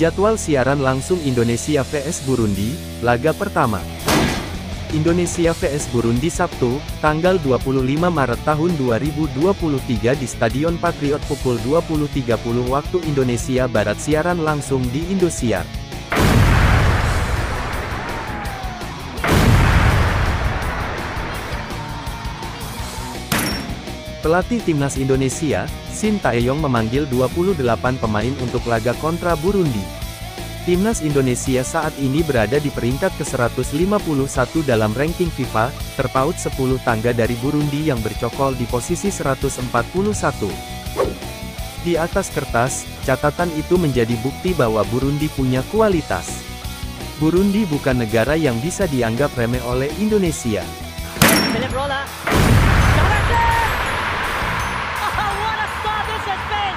Jadwal siaran langsung Indonesia vs Burundi, laga pertama. Indonesia vs Burundi Sabtu, tanggal 25 Maret tahun 2023 di Stadion Patriot pukul 20.30 waktu Indonesia Barat siaran langsung di Indosiar. Pelatih Timnas Indonesia, Shin Taeyong memanggil 28 pemain untuk laga kontra Burundi. Timnas Indonesia saat ini berada di peringkat ke-151 dalam ranking FIFA, terpaut 10 tangga dari Burundi yang bercokol di posisi 141. Di atas kertas, catatan itu menjadi bukti bahwa Burundi punya kualitas. Burundi bukan negara yang bisa dianggap remeh oleh Indonesia.